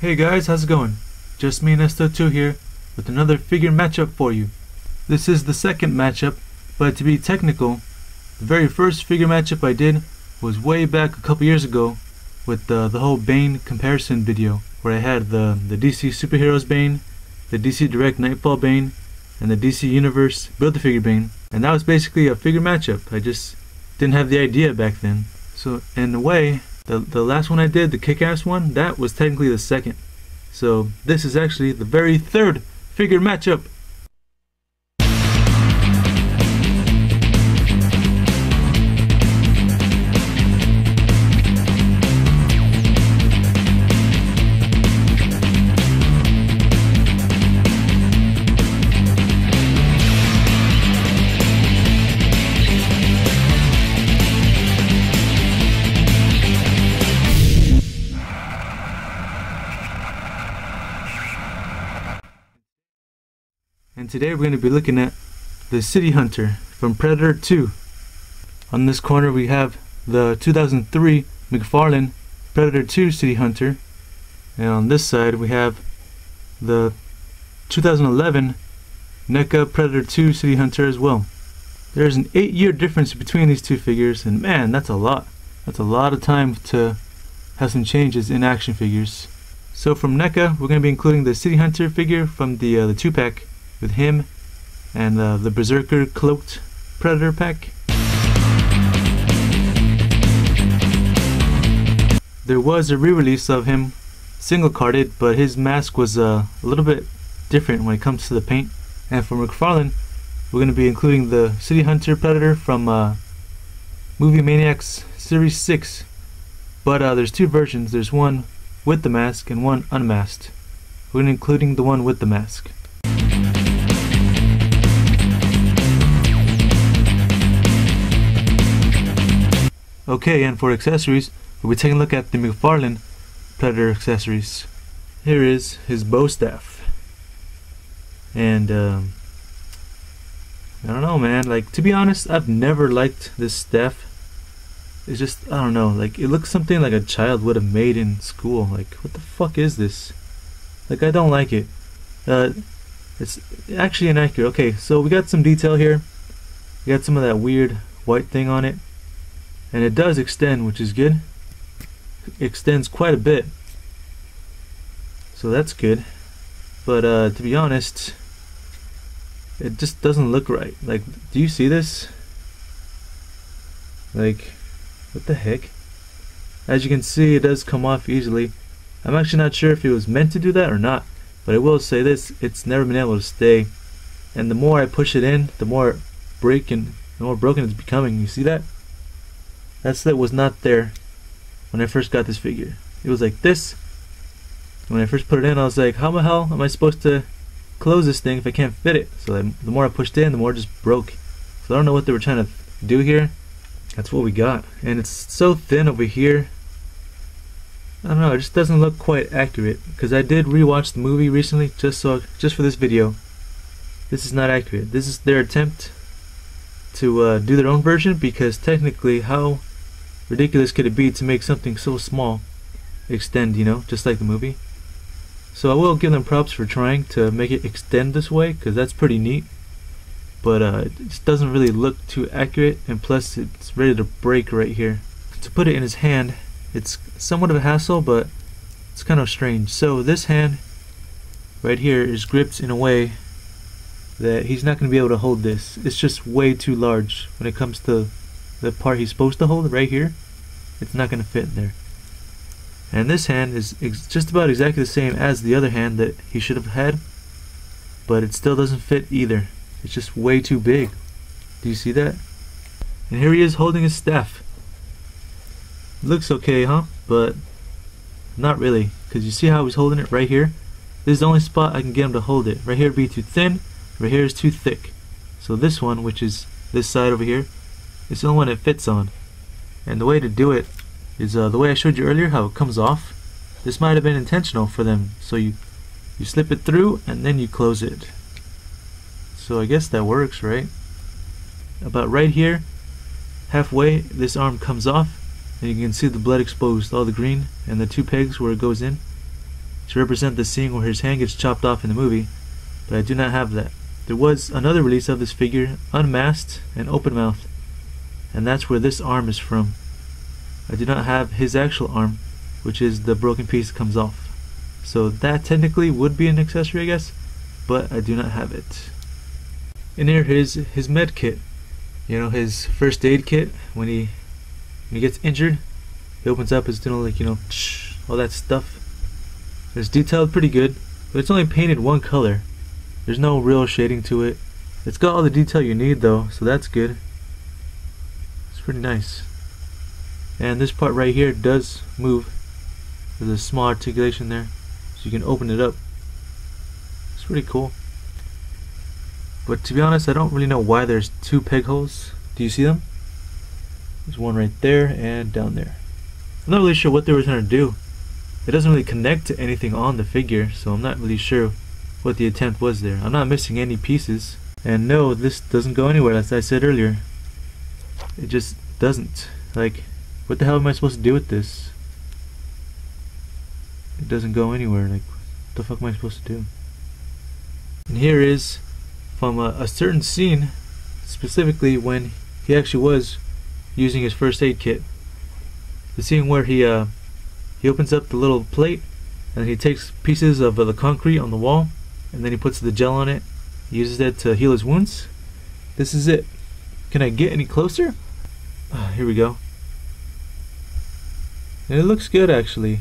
Hey guys, how's it going? Just me and Esto2 here with another figure matchup for you. This is the second matchup, but to be technical, the very first figure matchup I did was way back a couple years ago with the, the whole Bane comparison video where I had the, the DC Superheroes Bane, the DC Direct Nightfall Bane, and the DC Universe Build-A-Figure Bane. And that was basically a figure matchup. I just didn't have the idea back then. So in a way, the, the last one I did, the kick-ass one, that was technically the second. So this is actually the very third figure matchup. And today we're going to be looking at the City Hunter from Predator 2. On this corner we have the 2003 McFarlane Predator 2 City Hunter. And on this side we have the 2011 NECA Predator 2 City Hunter as well. There's an 8 year difference between these two figures and man that's a lot. That's a lot of time to have some changes in action figures. So from NECA we're going to be including the City Hunter figure from the, uh, the 2 pack with him and uh, the Berserker Cloaked Predator pack. There was a re-release of him single carded, but his mask was uh, a little bit different when it comes to the paint. And for McFarlane, we're going to be including the City Hunter Predator from uh, Movie Maniacs Series 6. But uh, there's two versions. There's one with the mask and one unmasked. We're including the one with the mask. Okay, and for accessories, we'll be taking a look at the McFarlane Predator accessories. Here is his bow staff. And, um, I don't know, man. Like, to be honest, I've never liked this staff. It's just, I don't know, like, it looks something like a child would have made in school. Like, what the fuck is this? Like, I don't like it. Uh, it's actually inaccurate. Okay, so we got some detail here. We got some of that weird white thing on it and it does extend which is good. It extends quite a bit. So that's good. But uh, to be honest it just doesn't look right. Like do you see this? Like what the heck? As you can see it does come off easily. I'm actually not sure if it was meant to do that or not but I will say this it's never been able to stay. And the more I push it in the more breaking the more broken it's becoming. You see that that slit was not there when I first got this figure. It was like this. When I first put it in, I was like, how the hell am I supposed to close this thing if I can't fit it? So the more I pushed in, the more it just broke. So I don't know what they were trying to do here. That's what we got. And it's so thin over here. I don't know, it just doesn't look quite accurate. Because I did rewatch the movie recently, just so just for this video. This is not accurate. This is their attempt to uh, do their own version because technically how ridiculous could it be to make something so small extend, you know, just like the movie? So I will give them props for trying to make it extend this way, because that's pretty neat. But uh, it just doesn't really look too accurate, and plus it's ready to break right here. To put it in his hand, it's somewhat of a hassle, but it's kind of strange. So this hand right here is gripped in a way that he's not going to be able to hold this. It's just way too large when it comes to the part he's supposed to hold right here, it's not going to fit there. And this hand is just about exactly the same as the other hand that he should have had, but it still doesn't fit either. It's just way too big. Do you see that? And here he is holding his staff. Looks okay, huh? But not really, because you see how he's holding it right here? This is the only spot I can get him to hold it. Right here would be too thin, right here is too thick. So this one, which is this side over here, it's the only one it fits on. And the way to do it is uh, the way I showed you earlier, how it comes off. This might have been intentional for them. So you, you slip it through and then you close it. So I guess that works, right? About right here, halfway, this arm comes off and you can see the blood exposed, all the green and the two pegs where it goes in. to represent the scene where his hand gets chopped off in the movie, but I do not have that. There was another release of this figure, unmasked and open mouthed, and that's where this arm is from. I do not have his actual arm, which is the broken piece that comes off. So that technically would be an accessory, I guess, but I do not have it. And here is his med kit. You know, his first aid kit when he when he gets injured. He opens up his doing like, you know, all that stuff. It's detailed pretty good, but it's only painted one color. There's no real shading to it. It's got all the detail you need though, so that's good. Pretty nice. And this part right here does move. There's a small articulation there, so you can open it up. It's pretty cool. But to be honest, I don't really know why there's two peg holes. Do you see them? There's one right there and down there. I'm not really sure what they were trying to do. It doesn't really connect to anything on the figure, so I'm not really sure what the attempt was there. I'm not missing any pieces. And no, this doesn't go anywhere, as I said earlier. It just doesn't. Like, what the hell am I supposed to do with this? It doesn't go anywhere. Like, what the fuck am I supposed to do? And here is from a, a certain scene, specifically when he actually was using his first aid kit. The scene where he uh, he opens up the little plate and he takes pieces of uh, the concrete on the wall and then he puts the gel on it, uses it to heal his wounds. This is it. Can I get any closer? Uh, here we go. And it looks good actually.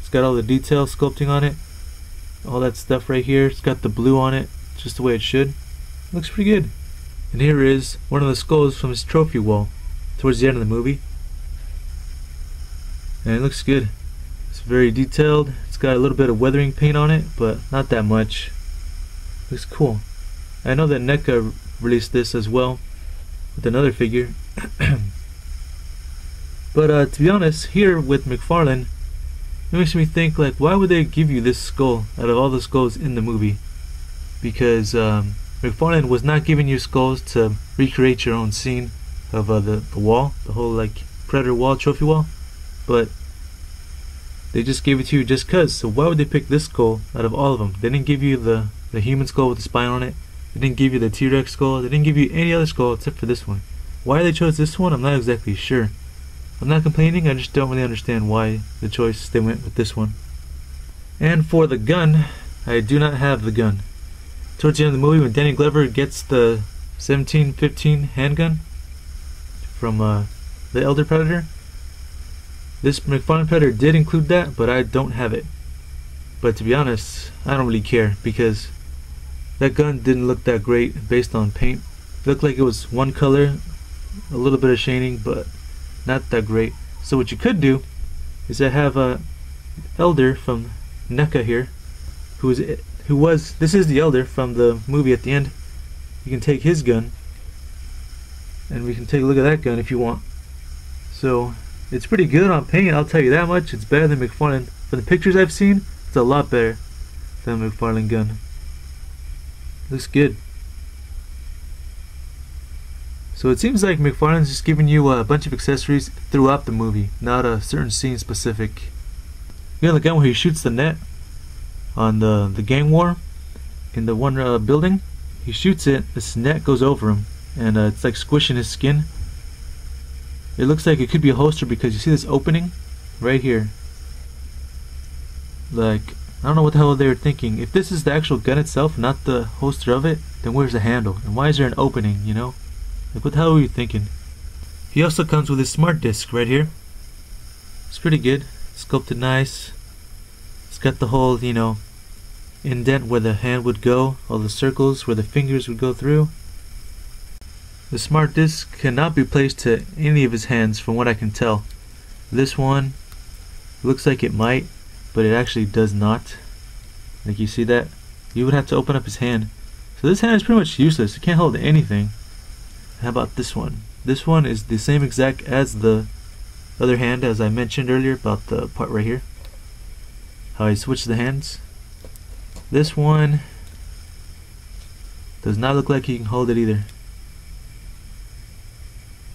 It's got all the detail sculpting on it. All that stuff right here. It's got the blue on it, just the way it should. looks pretty good. And here is one of the skulls from his trophy wall towards the end of the movie. And it looks good. It's very detailed. It's got a little bit of weathering paint on it, but not that much. Looks cool. I know that NECA released this as well with another figure. But uh, to be honest, here with McFarlane, it makes me think like, why would they give you this skull out of all the skulls in the movie? Because um, McFarlane was not giving you skulls to recreate your own scene of uh, the the wall, the whole like Predator wall, trophy wall, but they just gave it to you just cause. So why would they pick this skull out of all of them? They didn't give you the the human skull with the spine on it. They didn't give you the T-Rex skull. They didn't give you any other skull except for this one. Why they chose this one, I'm not exactly sure. I'm not complaining, I just don't really understand why the choice they went with this one. And for the gun, I do not have the gun. Towards the end of the movie, when Danny Glover gets the 1715 handgun from uh, the Elder Predator, this McFarlane Predator did include that, but I don't have it. But to be honest, I don't really care because that gun didn't look that great based on paint. It looked like it was one color, a little bit of shading, but not that great. So what you could do is I have a elder from NECA here, who is who was this is the elder from the movie at the end. You can take his gun, and we can take a look at that gun if you want. So it's pretty good on paint. I'll tell you that much. It's better than McFarlane. For the pictures I've seen, it's a lot better than McFarlane gun. Looks good. So it seems like McFarlane's just giving you a bunch of accessories throughout the movie, not a certain scene specific. You know the gun where he shoots the net on the the gang war in the one uh, building. He shoots it, this net goes over him, and uh, it's like squishing his skin. It looks like it could be a holster because you see this opening right here. Like I don't know what the hell they were thinking. If this is the actual gun itself, not the holster of it, then where's the handle? And why is there an opening? You know. Like, what the hell were you thinking? He also comes with his smart disc right here. It's pretty good. Sculpted nice. It's got the whole, you know, indent where the hand would go, all the circles where the fingers would go through. The smart disc cannot be placed to any of his hands from what I can tell. This one looks like it might, but it actually does not. Like you see that? You would have to open up his hand. So this hand is pretty much useless. It can't hold anything. How about this one? This one is the same exact as the other hand as I mentioned earlier about the part right here. How I switch the hands. This one does not look like he can hold it either.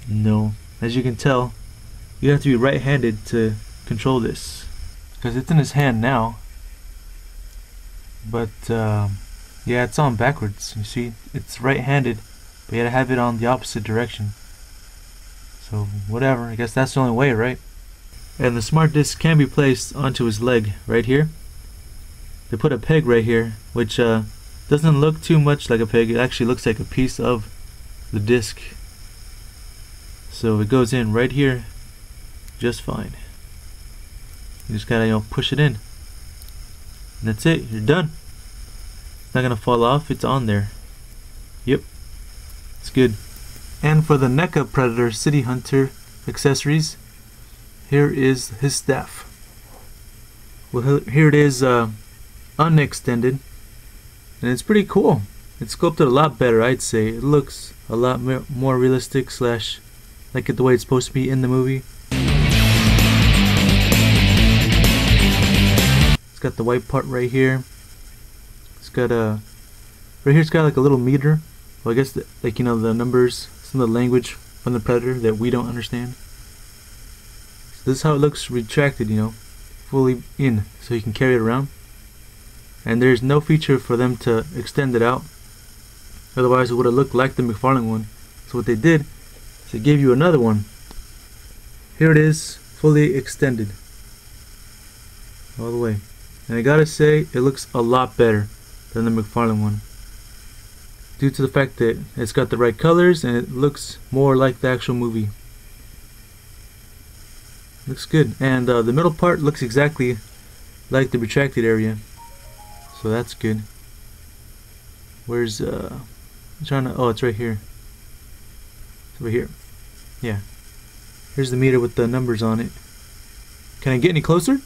No. As you can tell, you have to be right-handed to control this. Because it's in his hand now. But uh, yeah, it's on backwards. You see, it's right-handed, but you gotta have it on the opposite direction. So whatever, I guess that's the only way, right? And the smart disc can be placed onto his leg right here. They put a peg right here, which uh, doesn't look too much like a peg. It actually looks like a piece of the disc. So it goes in right here just fine. You just gotta you know push it in. And that's it, you're done. It's not gonna fall off, it's on there. Yep. It's good. And for the NECA Predator City Hunter accessories, here is his staff. Well, here it is uh, unextended, and it's pretty cool. It's sculpted a lot better, I'd say. It looks a lot more realistic slash like it the way it's supposed to be in the movie. It's got the white part right here. It's got a right here. It's got like a little meter. Well, I guess the, like you know the numbers, some of the language from the predator that we don't understand. So this is how it looks retracted. You know, fully in, so you can carry it around. And there's no feature for them to extend it out. Otherwise, it would have looked like the McFarlane one. So what they did is they gave you another one. Here it is, fully extended. All the way. And I gotta say, it looks a lot better than the McFarlane one. Due to the fact that it's got the right colors and it looks more like the actual movie. Looks good. And uh, the middle part looks exactly like the retracted area. So that's good. Where's uh I'm trying to oh it's right here. It's over here. Yeah. Here's the meter with the numbers on it. Can I get any closer?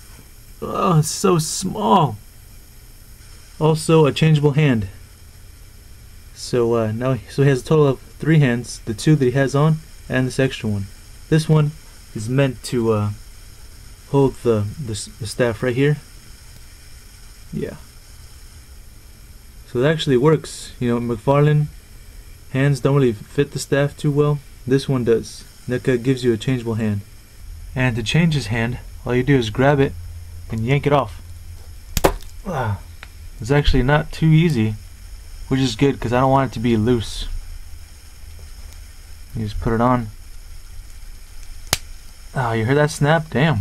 Oh, it's so small. Also a changeable hand. So uh, now so he has a total of three hands, the two that he has on and this extra one. This one is meant to uh, hold the, the, the staff right here. Yeah. So it actually works. You know, McFarlane hands don't really fit the staff too well. This one does. NECA gives you a changeable hand. And to change his hand, all you do is grab it and yank it off. Ah, it's actually not too easy, which is good because I don't want it to be loose. You just put it on. Oh, you heard that snap? Damn.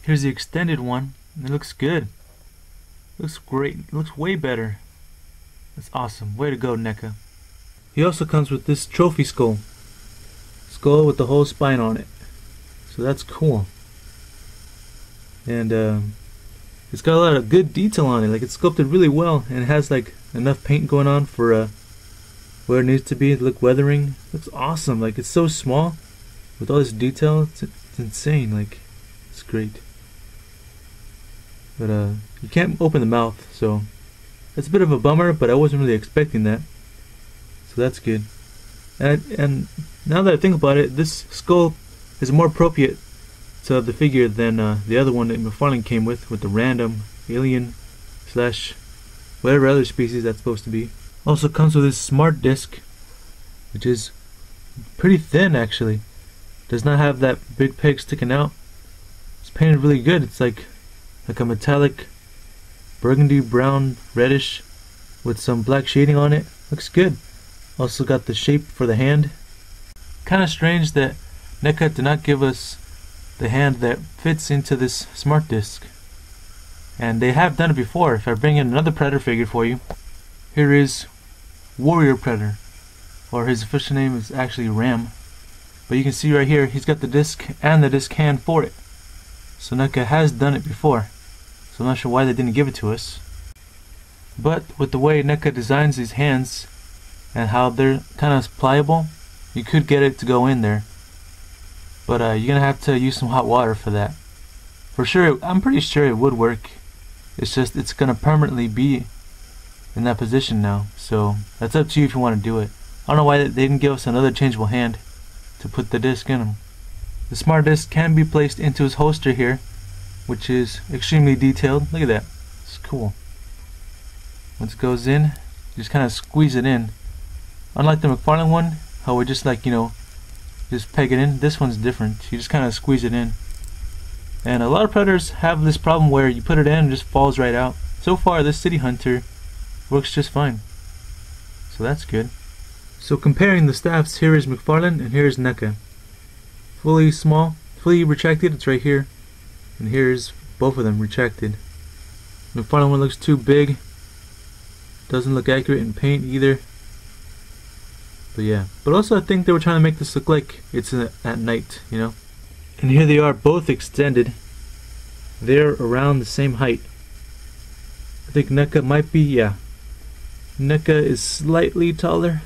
Here's the extended one. It looks good. Looks great. It looks way better. That's awesome. Way to go, NECA. He also comes with this trophy skull. Skull with the whole spine on it. So that's cool. And um, it's got a lot of good detail on it. Like it's sculpted really well and it has like enough paint going on for uh, where it needs to be. Look weathering. Looks awesome. Like it's so small with all this detail. It's, it's insane. Like it's great. But uh, you can't open the mouth, so it's a bit of a bummer, but I wasn't really expecting that. So that's good. And, and now that I think about it, this skull is more appropriate to the figure than uh, the other one that McFarlane came with, with the random alien slash whatever other species that's supposed to be. Also comes with this smart disc, which is pretty thin actually. Does not have that big peg sticking out. It's painted really good. It's like like a metallic burgundy brown reddish with some black shading on it looks good also got the shape for the hand kind of strange that NECA did not give us the hand that fits into this smart disc and they have done it before if I bring in another Predator figure for you here is Warrior Predator or his official name is actually Ram but you can see right here he's got the disc and the disc hand for it so NECA has done it before so I'm not sure why they didn't give it to us. But with the way NECA designs these hands and how they're kind of pliable, you could get it to go in there. But uh, you're going to have to use some hot water for that. For sure, I'm pretty sure it would work. It's just it's going to permanently be in that position now. So that's up to you if you want to do it. I don't know why they didn't give us another changeable hand to put the disc in them. The smart disc can be placed into his holster here which is extremely detailed. Look at that. It's cool. Once it goes in, just kind of squeeze it in. Unlike the McFarlane one, how we just like, you know, just peg it in, this one's different. You just kind of squeeze it in. And a lot of predators have this problem where you put it in and it just falls right out. So far this City Hunter works just fine. So that's good. So comparing the staffs, here is McFarlane and here is NECA. Fully small, fully retracted, it's right here. And here's both of them retracted. McFarlane one looks too big. Doesn't look accurate in paint either. But yeah. But also I think they were trying to make this look like it's at night, you know? And here they are both extended. They're around the same height. I think NECA might be, yeah. NECA is slightly taller.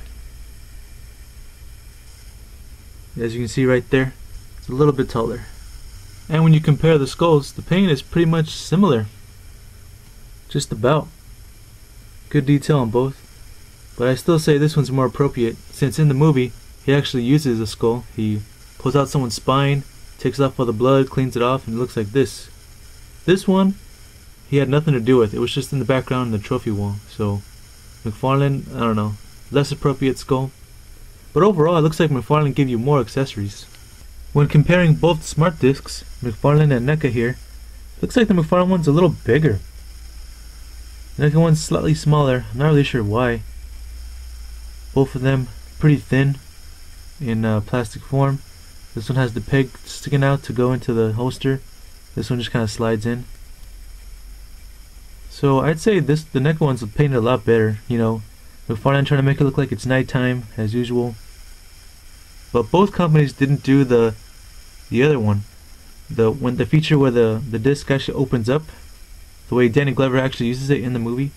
As you can see right there, it's a little bit taller. And when you compare the skulls, the paint is pretty much similar. Just about. Good detail on both. But I still say this one's more appropriate, since in the movie, he actually uses a skull. He pulls out someone's spine, takes off all the blood, cleans it off, and it looks like this. This one, he had nothing to do with. It was just in the background in the trophy wall. So, McFarlane, I don't know, less appropriate skull. But overall, it looks like McFarlane gave you more accessories. When comparing both smart discs, McFarlane and NECA here, looks like the McFarlane one's a little bigger. The NECA one's slightly smaller, I'm not really sure why. Both of them pretty thin in uh, plastic form. This one has the peg sticking out to go into the holster. This one just kind of slides in. So I'd say this the NECA one's painted a lot better, you know. McFarlane trying to make it look like it's nighttime as usual. But both companies didn't do the the other one. The when the feature where the, the disc actually opens up, the way Danny Glover actually uses it in the movie.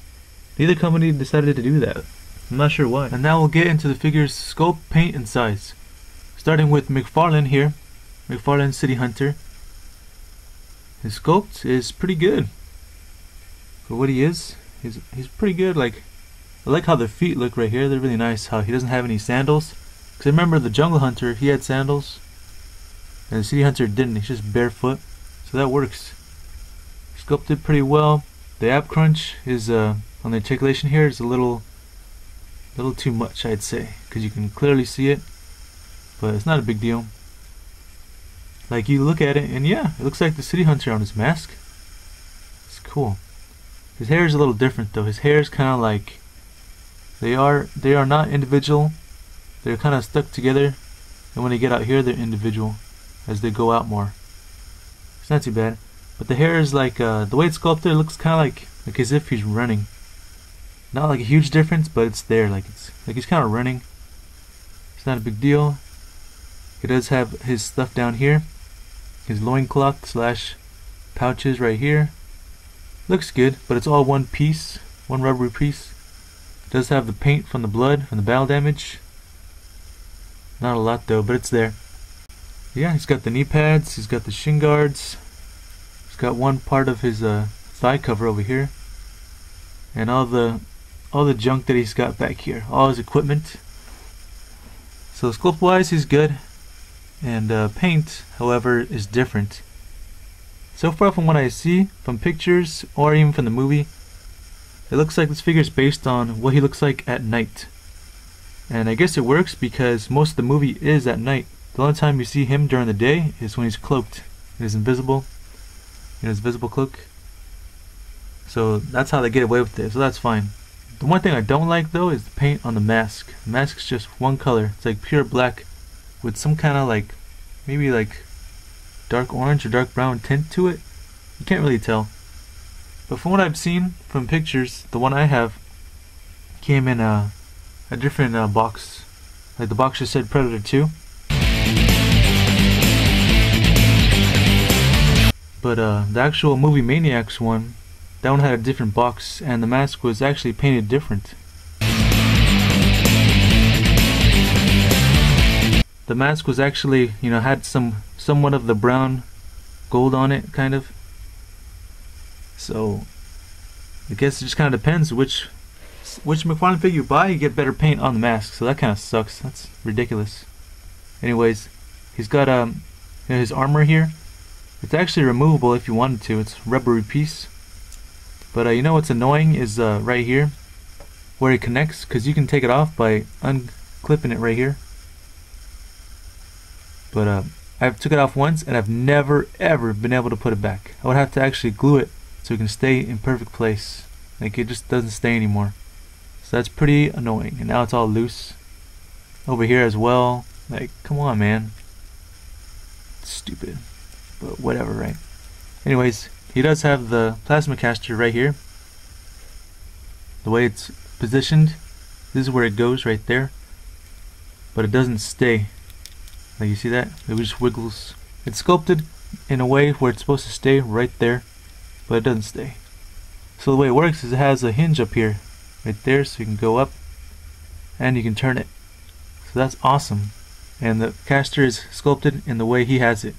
Neither company decided to do that. I'm not sure why. And now we'll get into the figure's scope, paint, and size. Starting with McFarlane here, McFarlane City Hunter. His sculpt is pretty good. For what he is, he's he's pretty good. Like I like how the feet look right here. They're really nice. How he doesn't have any sandals. Cause I remember the Jungle Hunter, he had sandals, and the City Hunter didn't. He's just barefoot, so that works. Sculpted pretty well. The ab crunch is uh, on the articulation here is a little, little too much, I'd say, because you can clearly see it but it's not a big deal. Like you look at it and yeah, it looks like the city hunter on his mask. It's cool. His hair is a little different though. His hair is kind of like they are they are not individual. They're kind of stuck together, and when they get out here, they're individual as they go out more. It's not too bad, but the hair is like uh, the way it's sculpted. It looks kind of like like as if he's running. Not like a huge difference, but it's there. Like it's like he's kind of running. It's not a big deal. He does have his stuff down here. His loincloth slash pouches right here. Looks good, but it's all one piece, one rubbery piece. does have the paint from the blood, from the battle damage. Not a lot though, but it's there. Yeah, he's got the knee pads, he's got the shin guards. He's got one part of his uh, thigh cover over here. And all the all the junk that he's got back here, all his equipment. So sculpt wise, he's good and uh, paint however is different. So far from what I see from pictures or even from the movie it looks like this figure is based on what he looks like at night. And I guess it works because most of the movie is at night. The only time you see him during the day is when he's cloaked. He's invisible. In his visible cloak. So that's how they get away with it. So that's fine. The one thing I don't like though is the paint on the mask. The mask is just one color. It's like pure black with some kind of like maybe like dark orange or dark brown tint to it. You can't really tell. But from what I've seen from pictures, the one I have came in a, a different uh, box. Like the box just said Predator 2. But uh, the actual movie Maniacs one, that one had a different box and the mask was actually painted different. The mask was actually, you know, had some somewhat of the brown gold on it, kind of. So, I guess it just kind of depends which which McFarlane figure you buy, you get better paint on the mask. So that kind of sucks. That's ridiculous. Anyways, he's got um you know, his armor here. It's actually removable if you wanted to. It's rubbery piece. But uh, you know what's annoying is uh, right here where it connects because you can take it off by unclipping it right here. But uh, I've took it off once and I've never ever been able to put it back. I would have to actually glue it so it can stay in perfect place. Like it just doesn't stay anymore. So that's pretty annoying. And now it's all loose. Over here as well. Like, come on, man. Stupid. But whatever, right? Anyways, he does have the plasma caster right here. The way it's positioned, this is where it goes right there. But it doesn't stay. Like you see that? It just wiggles. It's sculpted in a way where it's supposed to stay right there, but it doesn't stay. So the way it works is it has a hinge up here, right there, so you can go up and you can turn it. So that's awesome. And the caster is sculpted in the way he has it.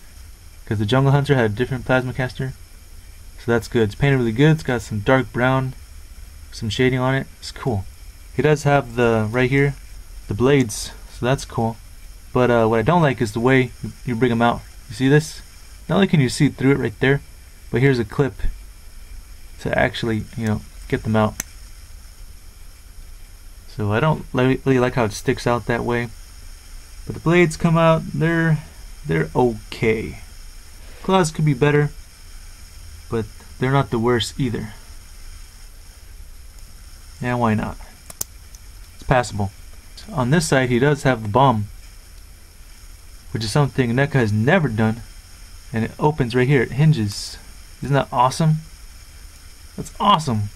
Because the Jungle Hunter had a different plasma caster. So that's good. It's painted really good. It's got some dark brown, some shading on it. It's cool. He does have the, right here, the blades. So that's cool. But uh, what I don't like is the way you bring them out. You see this? Not only can you see through it right there, but here's a clip to actually, you know, get them out. So I don't really like how it sticks out that way. But the blades come out, they're they're okay. Claws could be better, but they're not the worst either. Yeah, why not? It's passable. On this side, he does have the bomb, which is something NECA has never done. And it opens right here, it hinges. Isn't that awesome? That's awesome.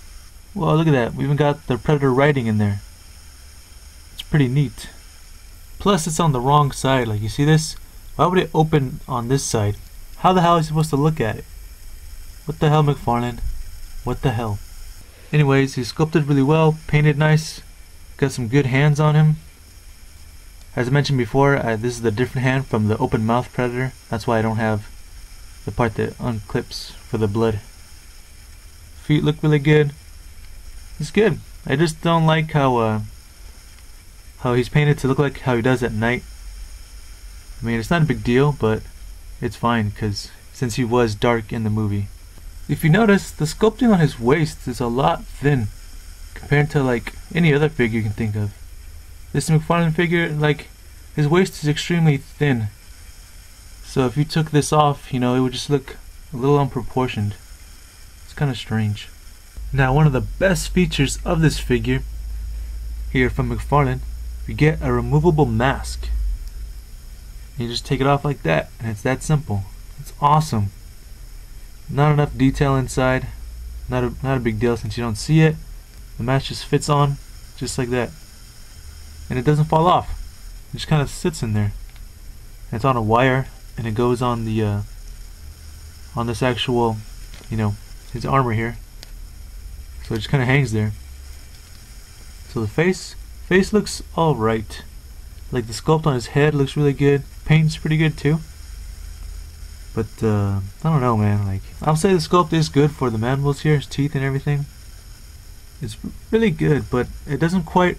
Well, look at that. We even got the Predator writing in there. It's pretty neat. Plus, it's on the wrong side. Like, you see this? Why would it open on this side? How the hell are you supposed to look at it? What the hell, McFarlane? What the hell? Anyways, he sculpted really well, painted nice, got some good hands on him. As I mentioned before, uh, this is the different hand from the open mouth predator. That's why I don't have the part that unclips for the blood. Feet look really good. It's good. I just don't like how uh, how he's painted to look like how he does at night. I mean, it's not a big deal, but it's fine because since he was dark in the movie. If you notice, the sculpting on his waist is a lot thin compared to like any other figure you can think of. This McFarlane figure, like, his waist is extremely thin. So if you took this off, you know, it would just look a little unproportioned. It's kind of strange. Now, one of the best features of this figure, here from McFarlane, you get a removable mask. You just take it off like that, and it's that simple. It's awesome. Not enough detail inside. Not a, not a big deal since you don't see it. The mask just fits on, just like that. And it doesn't fall off. It just kind of sits in there. And it's on a wire, and it goes on the, uh, on this actual, you know, his armor here. So it just kind of hangs there. So the face, face looks alright. Like the sculpt on his head looks really good. Paint's pretty good too. But uh, I don't know, man. Like I'll say the sculpt is good for the mandibles here, his teeth and everything. It's really good, but it doesn't quite.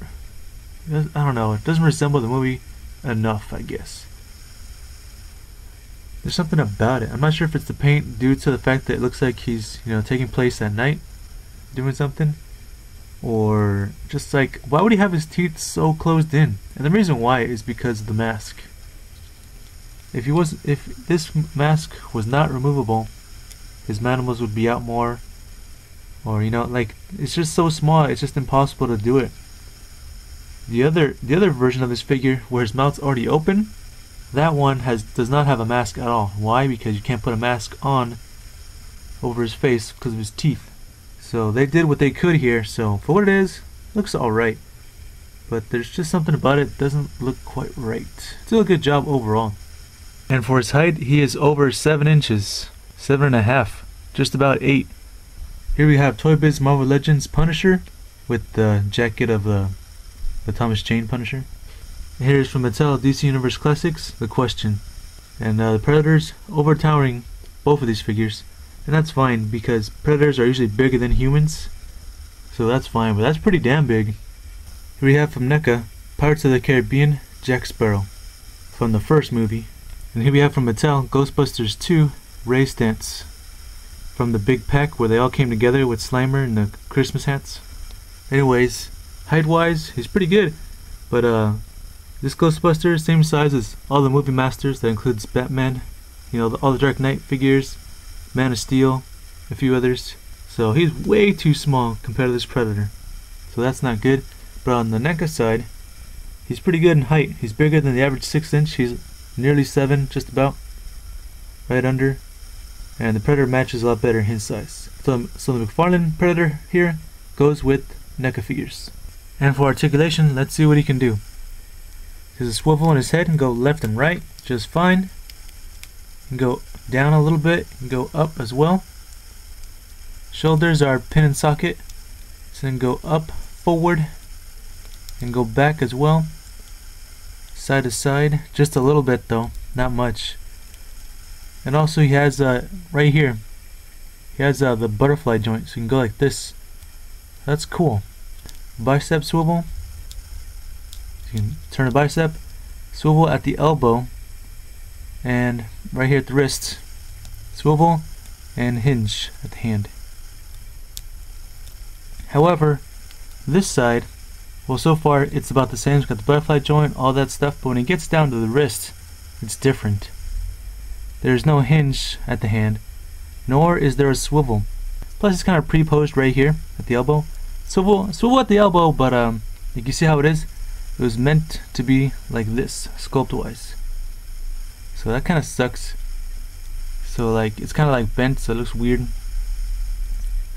I don't know. It doesn't resemble the movie enough, I guess. There's something about it. I'm not sure if it's the paint due to the fact that it looks like he's, you know, taking place at night, doing something, or just like why would he have his teeth so closed in? And the reason why is because of the mask. If he was, if this mask was not removable, his mandibles would be out more, or you know, like it's just so small, it's just impossible to do it. The other, the other version of this figure, where his mouth's already open, that one has does not have a mask at all. Why? Because you can't put a mask on over his face because of his teeth. So they did what they could here. So for what it is, looks alright. But there's just something about it doesn't look quite right. Still a good job overall. And for his height, he is over 7 inches. Seven and a half. Just about 8. Here we have Toy Biz Marvel Legends Punisher with the jacket of the, the Thomas Jane Punisher. Here's from Mattel DC Universe Classics, The Question. And uh, the Predators overtowering both of these figures. And that's fine because Predators are usually bigger than humans. So that's fine, but that's pretty damn big. Here we have from NECA, Pirates of the Caribbean, Jack Sparrow. From the first movie, and here we have from Mattel, Ghostbusters 2, Ray Stantz. From the big pack where they all came together with Slimer and the Christmas hats. Anyways, height-wise, he's pretty good. But uh, this Ghostbuster, same size as all the movie masters. That includes Batman, you know, the, all the Dark Knight figures, Man of Steel, a few others. So he's way too small compared to this predator. So that's not good. But on the NECA side, he's pretty good in height. He's bigger than the average 6 inch. He's nearly 7, just about. Right under. And the Predator matches a lot better in size. So, so the McFarlane Predator here goes with NECA figures. And for articulation, let's see what he can do. There's a swivel in his head and go left and right just fine. Go down a little bit and go up as well. Shoulders are pin and socket. So then go up, forward, and go back as well. Side to side, just a little bit though, not much. And also he has uh, right here, he has uh, the butterfly joint, so you can go like this. That's cool. Bicep swivel. You can turn the bicep, swivel at the elbow, and right here at the wrist, swivel and hinge at the hand. However, this side, well so far it's about the same, it's got the butterfly joint, all that stuff, but when it gets down to the wrist, it's different. There's no hinge at the hand, nor is there a swivel. Plus it's kind of pre-posed right here at the elbow. Swivel, swivel at the elbow, but um, you can see how it is? It was meant to be like this, sculpt-wise. So that kind of sucks. So like, it's kind of like bent, so it looks weird.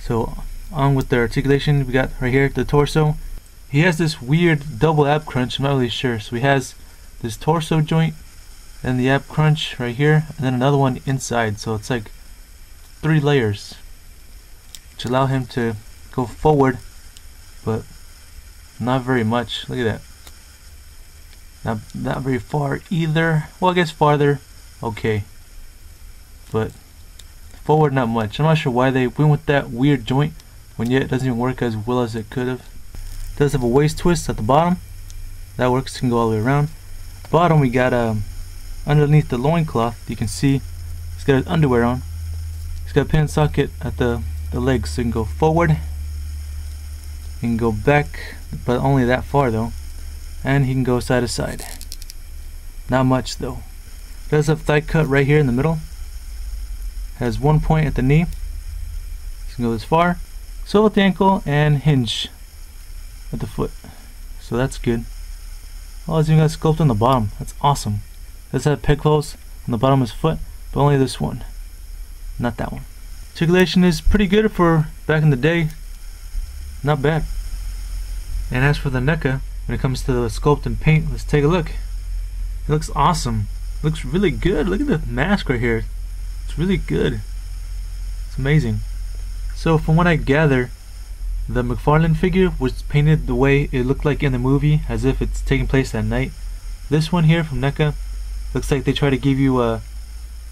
So on with the articulation we got right here the torso he has this weird double ab crunch I'm not really sure so he has this torso joint and the ab crunch right here and then another one inside so it's like three layers which allow him to go forward but not very much look at that not, not very far either well I guess farther okay but forward not much I'm not sure why they went with that weird joint when yet it doesn't even work as well as it could have. It does have a waist twist at the bottom. That works, can go all the way around. Bottom we got um, underneath the loincloth, you can see he's got his underwear on. He's got a pin socket at the, the legs so you can go forward. You can go back, but only that far though. And he can go side to side. Not much though. Does have thigh cut right here in the middle. Has one point at the knee. You can go this far swivel at the ankle and hinge at the foot so that's good oh it's even got sculpt on the bottom that's awesome does have peg close on the bottom of his foot but only this one not that one articulation is pretty good for back in the day not bad. And as for the NECA when it comes to the sculpt and paint let's take a look. It looks awesome. It looks really good. Look at the mask right here. It's really good. It's amazing. So from what I gather, the McFarlane figure was painted the way it looked like in the movie, as if it's taking place at night. This one here from NECA looks like they try to give you uh,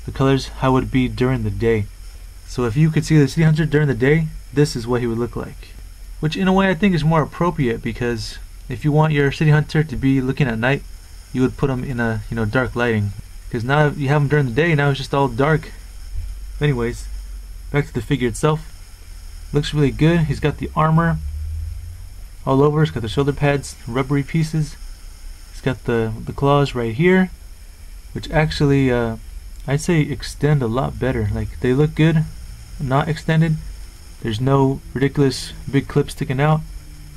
the colors how it would be during the day. So if you could see the City Hunter during the day, this is what he would look like. Which in a way I think is more appropriate because if you want your City Hunter to be looking at night, you would put them in a you know dark lighting. Because now you have them during the day, now it's just all dark. Anyways, back to the figure itself. Looks really good. He's got the armor all over. He's got the shoulder pads, rubbery pieces. He's got the, the claws right here, which actually, uh, I'd say extend a lot better. Like, they look good, not extended. There's no ridiculous big clip sticking out.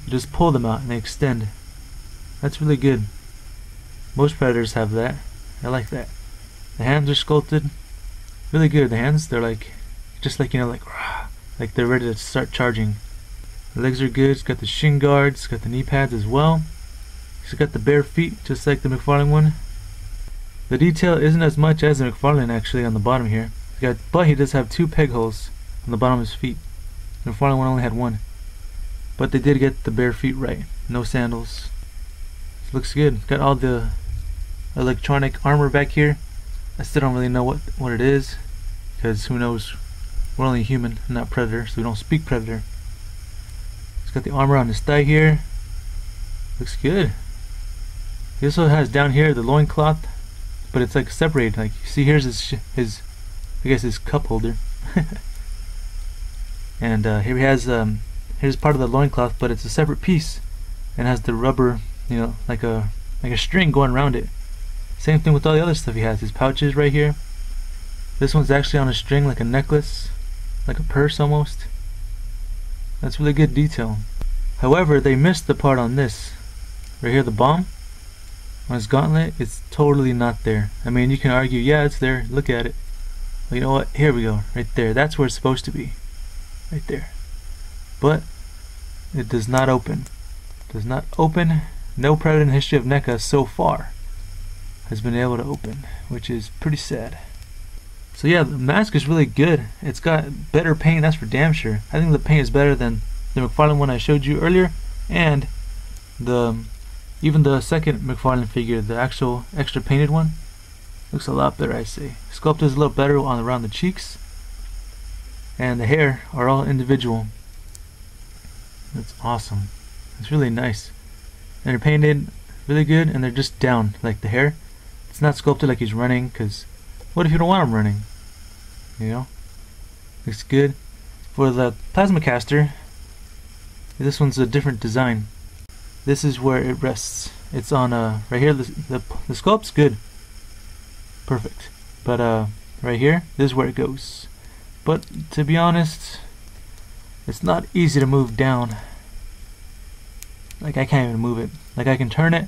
You just pull them out and they extend. That's really good. Most predators have that. I like that. The hands are sculpted. Really good. The hands, they're like, just like, you know, like, like they're ready to start charging. The legs are good, it's got the shin guards, it's got the knee pads as well. It's got the bare feet, just like the McFarlane one. The detail isn't as much as the McFarlane actually on the bottom here. Got, but he does have two peg holes on the bottom of his feet. The final one only had one. But they did get the bare feet right. No sandals. Looks good. Got all the electronic armor back here. I still don't really know what, what it is. Because who knows we're only human, not predator, so we don't speak predator. He's got the armor on his thigh here. Looks good. He also has down here the loincloth, but it's like separated. Like you see here's his his I guess his cup holder. and uh, here he has um, here's part of the loincloth, but it's a separate piece and has the rubber, you know, like a like a string going around it. Same thing with all the other stuff he has. His pouches right here. This one's actually on a string like a necklace like a purse almost. That's really good detail. However, they missed the part on this. Right here, the bomb. On his gauntlet, it's totally not there. I mean, you can argue, yeah, it's there. Look at it. But you know what? Here we go. Right there. That's where it's supposed to be. Right there. But it does not open. Does not open. No predator in the history of NECA so far has been able to open, which is pretty sad. So yeah, the mask is really good. It's got better paint, that's for damn sure. I think the paint is better than the McFarlane one I showed you earlier, and the even the second McFarlane figure, the actual extra painted one, looks a lot better I say. Sculpt is a little better on around the cheeks, and the hair are all individual. That's awesome. It's really nice. And they're painted really good, and they're just down, like the hair. It's not sculpted like he's running, because what if you don't want him running? You know? Looks good. For the plasma caster, this one's a different design. This is where it rests. It's on uh right here. The the, the sculpt's good, perfect. But uh right here, this is where it goes. But to be honest, it's not easy to move down. Like I can't even move it. Like I can turn it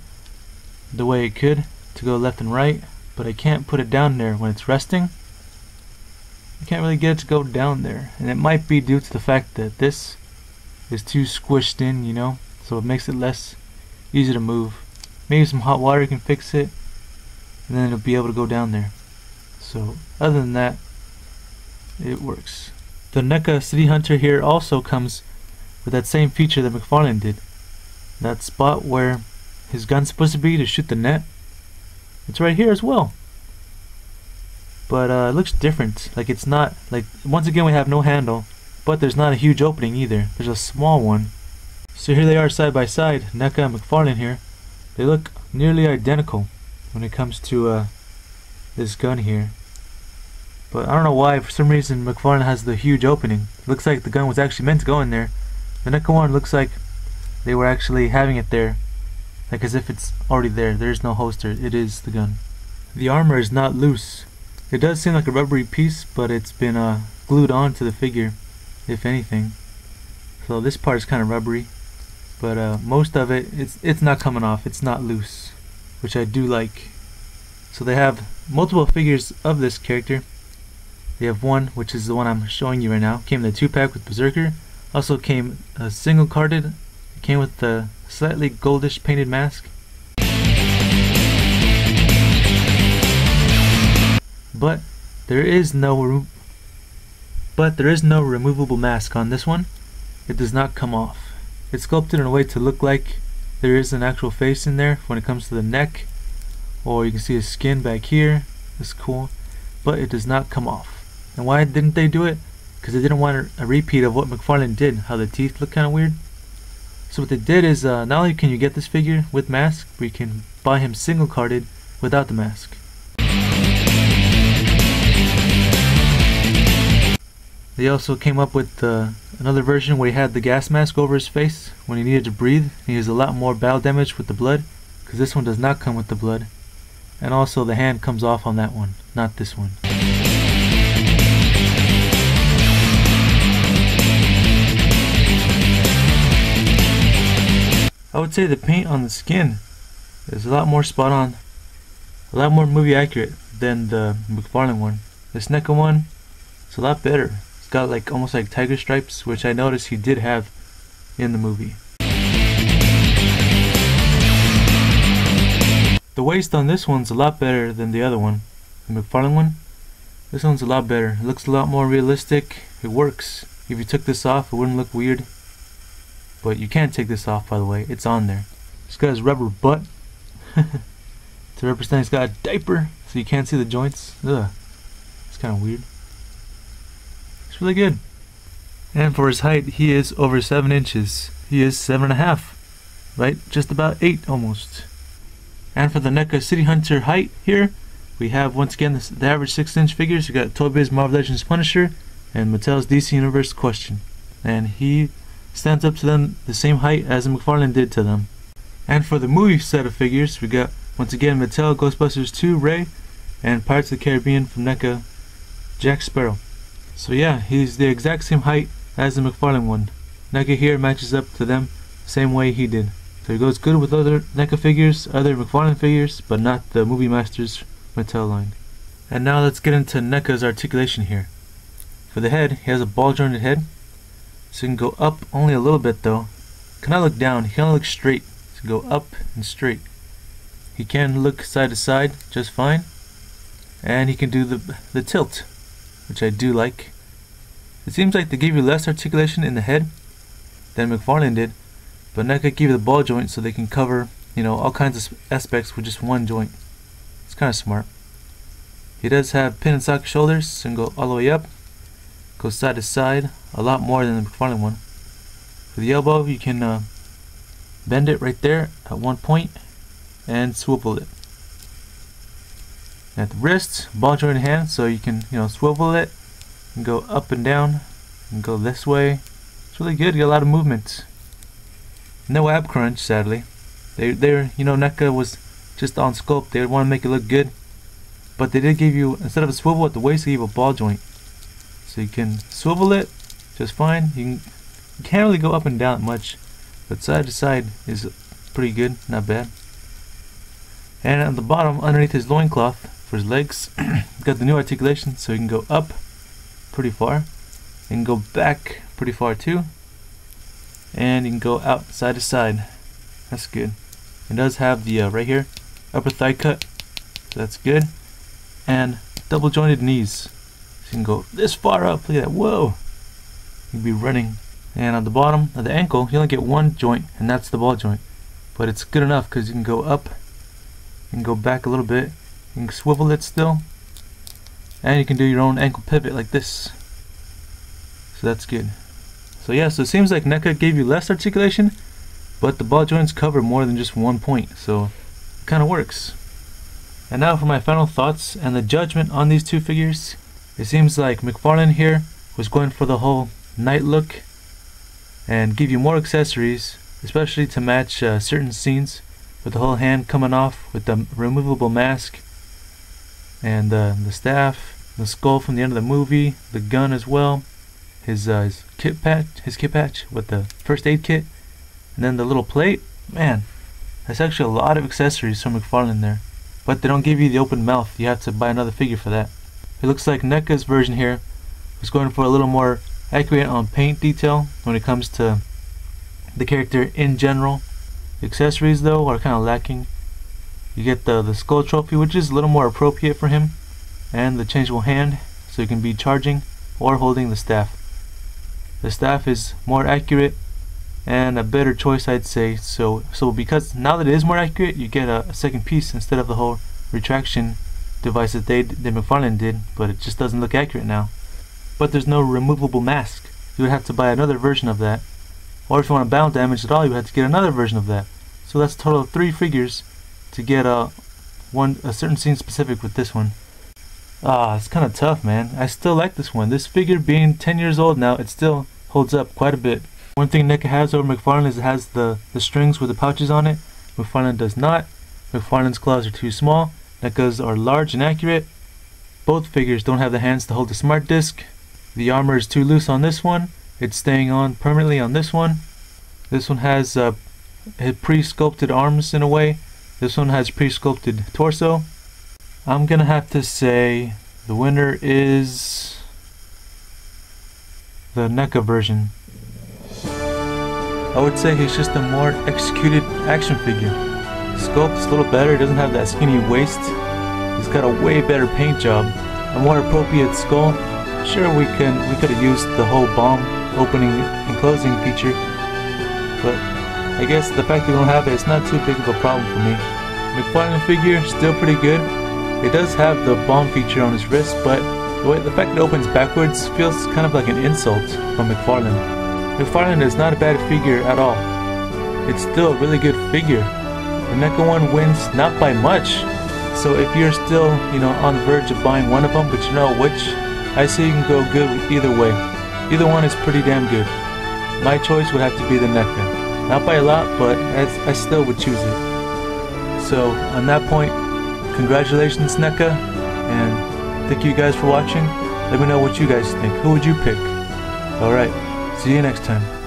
the way it could to go left and right, but I can't put it down there when it's resting. I can't really get it to go down there, and it might be due to the fact that this is too squished in, you know, so it makes it less easy to move. Maybe some hot water can fix it, and then it'll be able to go down there. So, other than that, it works. The NECA City Hunter here also comes with that same feature that McFarlane did. That spot where his gun's supposed to be to shoot the net it's right here as well. But uh, it looks different. Like it's not, like once again we have no handle, but there's not a huge opening either. There's a small one. So here they are side by side, NECA and McFarlane here. They look nearly identical when it comes to uh, this gun here. But I don't know why, for some reason McFarlane has the huge opening. Looks like the gun was actually meant to go in there. The NECA one looks like they were actually having it there like as if it's already there. There's no holster. It is the gun. The armor is not loose. It does seem like a rubbery piece, but it's been uh, glued onto the figure, if anything. So this part is kind of rubbery, but uh, most of it, it's it's not coming off. It's not loose, which I do like. So they have multiple figures of this character. They have one, which is the one I'm showing you right now. Came in the two pack with Berserker. Also came a single carded. It came with the slightly goldish painted mask. But there is no but there is no removable mask on this one. It does not come off. It's sculpted in a way to look like there is an actual face in there when it comes to the neck. Or you can see his skin back here. It's cool. But it does not come off. And why didn't they do it? Because they didn't want a repeat of what McFarlane did. How the teeth look kind of weird. So what they did is, uh, not only can you get this figure with mask, but you can buy him single carded without the mask. They also came up with uh, another version where he had the gas mask over his face when he needed to breathe. He has a lot more battle damage with the blood, because this one does not come with the blood. And also the hand comes off on that one, not this one. I would say the paint on the skin is a lot more spot on, a lot more movie accurate than the McFarlane one. This NECA one, it's a lot better. It's got like almost like tiger stripes, which I noticed he did have in the movie. The waist on this one's a lot better than the other one, the McFarlane one. This one's a lot better. It looks a lot more realistic. It works. If you took this off, it wouldn't look weird. But you can't take this off, by the way. It's on there. This guy's rubber butt. to represent he's got a diaper, so you can't see the joints. Ugh. It's kind of weird. It's really good. And for his height, he is over 7 inches. He is 7.5. Right? Just about 8 almost. And for the NECA City Hunter height here, we have once again the, the average 6 inch figures. We got Toy Biz Marvel Legends Punisher and Mattel's DC Universe Question. And he stands up to them the same height as McFarlane did to them. And for the movie set of figures, we got once again Mattel Ghostbusters 2 Ray and Pirates of the Caribbean from NECA Jack Sparrow. So yeah, he's the exact same height as the McFarlane one. NECA here matches up to them same way he did. So he goes good with other NECA figures, other McFarlane figures, but not the Movie Masters Mattel line. And now let's get into NECA's articulation here. For the head, he has a ball jointed head, so you can go up only a little bit though. Cannot look down, he cannot look straight, so go up and straight. He can look side to side just fine, and he can do the, the tilt, which I do like. It seems like they give you less articulation in the head than McFarlane did, but NECA give you the ball joint so they can cover, you know, all kinds of aspects with just one joint. It's kind of smart. He does have pin and socket shoulders and go all the way up. Goes side to side, a lot more than the McFarlane one. For the elbow, you can uh, bend it right there at one point and swivel it. At the wrist, ball joint hand, so you can, you know, swivel it and go up and down and go this way. It's really good, you get a lot of movement. No ab crunch, sadly. They, they're, you know, NECA was just on sculpt. They want to make it look good. But they did give you, instead of a swivel at the waist, they gave a ball joint. So you can swivel it just fine. You, can, you can't really go up and down much. But side to side is pretty good, not bad. And on the bottom, underneath his loincloth, for his legs, got the new articulation, so you can go up pretty far. And go back pretty far too and you can go out side to side that's good it does have the uh, right here upper thigh cut so that's good and double jointed knees so you can go this far up. Look at that. Whoa. You'd be running. And on the bottom of the ankle you only get one joint and that's the ball joint. But it's good enough because you can go up and go back a little bit. You can swivel it still. And you can do your own ankle pivot like this. So that's good. So yeah, so it seems like NECA gave you less articulation, but the ball joints cover more than just one point, so it kind of works. And now for my final thoughts and the judgment on these two figures. It seems like McFarlane here was going for the whole night look and give you more accessories, especially to match uh, certain scenes with the whole hand coming off with the removable mask and uh, the staff, the skull from the end of the movie, the gun as well his, uh, his kit patch, his kit patch with the first aid kit, and then the little plate. Man, that's actually a lot of accessories from McFarlane there. But they don't give you the open mouth. You have to buy another figure for that. It looks like NECA's version here was going for a little more accurate on paint detail when it comes to the character in general. The accessories though are kind of lacking. You get the, the skull trophy which is a little more appropriate for him and the changeable hand so you can be charging or holding the staff. The staff is more accurate and a better choice I'd say so so because now that it is more accurate you get a, a second piece instead of the whole retraction device that they that McFarlane did but it just doesn't look accurate now but there's no removable mask you would have to buy another version of that or if you want to battle damage at all you would have to get another version of that so that's a total of three figures to get a one a certain scene specific with this one Ah, it's kind of tough, man. I still like this one. This figure being 10 years old now, it still holds up quite a bit. One thing NECA has over McFarlane is it has the, the strings with the pouches on it. McFarlane does not. McFarlane's claws are too small. NECA's are large and accurate. Both figures don't have the hands to hold the smart disc. The armor is too loose on this one. It's staying on permanently on this one. This one has uh, pre-sculpted arms in a way. This one has pre-sculpted torso. I'm gonna have to say the winner is the NECA version. I would say he's just a more executed action figure. Sculpt is a little better, he doesn't have that skinny waist. He's got a way better paint job, a more appropriate skull. Sure, we can we could have used the whole bomb opening and closing feature, but I guess the fact that we don't have it is not too big of a problem for me. McFarlane figure still pretty good. It does have the bomb feature on his wrist, but the, way, the fact it opens backwards feels kind of like an insult from McFarlane. McFarlane is not a bad figure at all. It's still a really good figure. The NECA one wins not by much. So if you're still, you know, on the verge of buying one of them, but you know which, I say you can go good either way. Either one is pretty damn good. My choice would have to be the NECA. Not by a lot, but I, I still would choose it. So on that point, Congratulations, NECA, and thank you guys for watching. Let me know what you guys think. Who would you pick? Alright, see you next time.